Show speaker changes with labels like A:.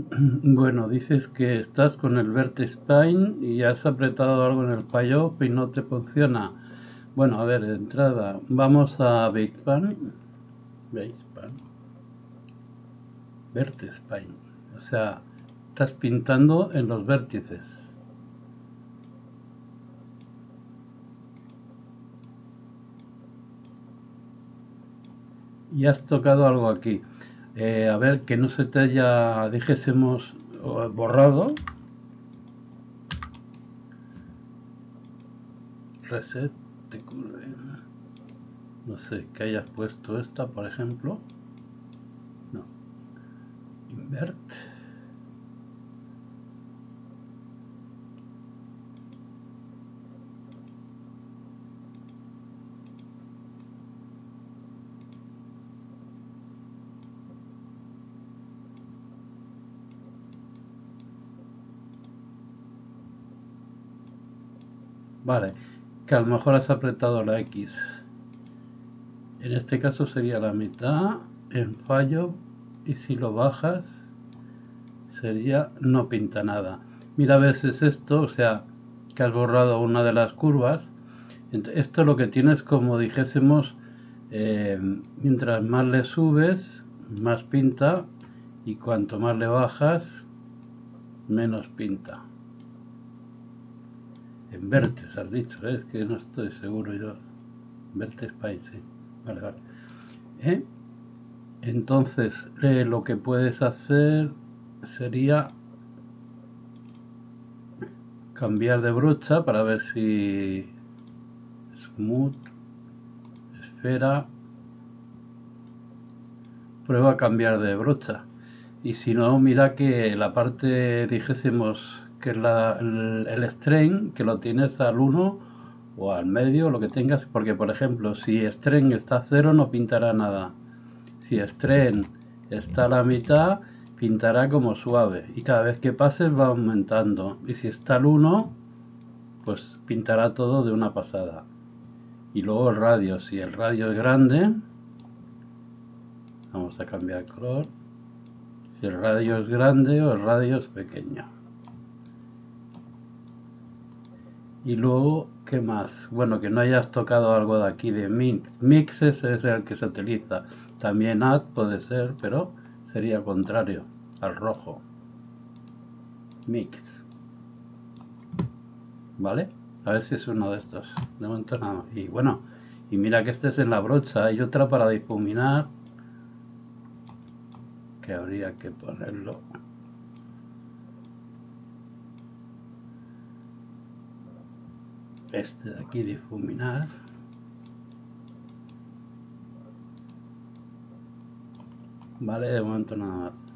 A: Bueno, dices que estás con el Vertexpaint y has apretado algo en el PyOp y no te funciona. Bueno, a ver, de entrada, vamos a Baseband. Baseband. Vertexpaint. O sea, estás pintando en los vértices. Y has tocado algo aquí. Eh, a ver, que no se te haya, dijésemos, borrado. Reset, no sé, que hayas puesto esta, por ejemplo. No. Invert. Vale, que a lo mejor has apretado la X. En este caso sería la mitad en fallo y si lo bajas sería no pinta nada. Mira a veces esto, o sea, que has borrado una de las curvas. Esto lo que tienes como dijésemos, eh, mientras más le subes, más pinta y cuanto más le bajas, menos pinta. En Vertes, has dicho, ¿eh? es que no estoy seguro yo. Vertes País, sí. Vale, vale. ¿Eh? Entonces, eh, lo que puedes hacer sería cambiar de brocha para ver si smooth, esfera, prueba a cambiar de brocha y si no mira que la parte dijésemos que el, strain, que lo tienes al 1 o al medio, lo que tengas, porque por ejemplo, si strain está a 0 no pintará nada. Si strain está a la mitad, pintará como suave y cada vez que pases va aumentando. Y si está al 1, pues pintará todo de una pasada. Y luego el radio, si el radio es grande, vamos a cambiar color. Si el radio es grande o el radio es pequeño. Y luego, ¿qué más? Bueno, que no hayas tocado algo de aquí de mix. Mixes es el que se utiliza. También add puede ser, pero sería contrario al rojo. Mix. ¿Vale? A ver si es uno de estos. De momento nada. Y bueno, y mira que este es en la brocha. Hay otra para difuminar. Que habría que ponerlo. Este de aquí difuminar vale de momento nada más